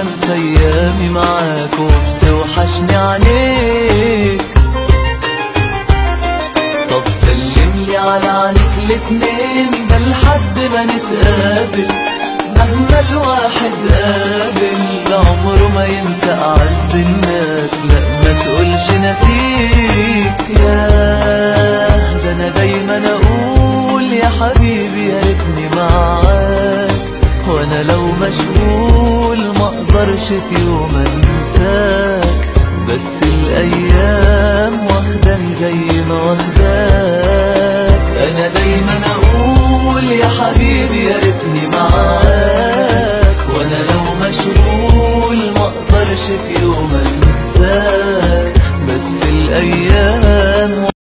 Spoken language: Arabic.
انسى أيامي معاك وبتوحشني عليك. طب سلم لي على عينيك الاتنين ده لحد ما نتقابل. مهما الواحد قابل عمره ما ينسى أعز الناس. لا ما تقولش نسيك أنا لو مشغول ما أقدرش في يوم أنساك بس الأيام واخداني زي ما واخداك. أنا دايما أقول يا حبيبي يا ريتني معاك وأنا لو مشغول ما أقدرش في يوم أنساك بس الأيام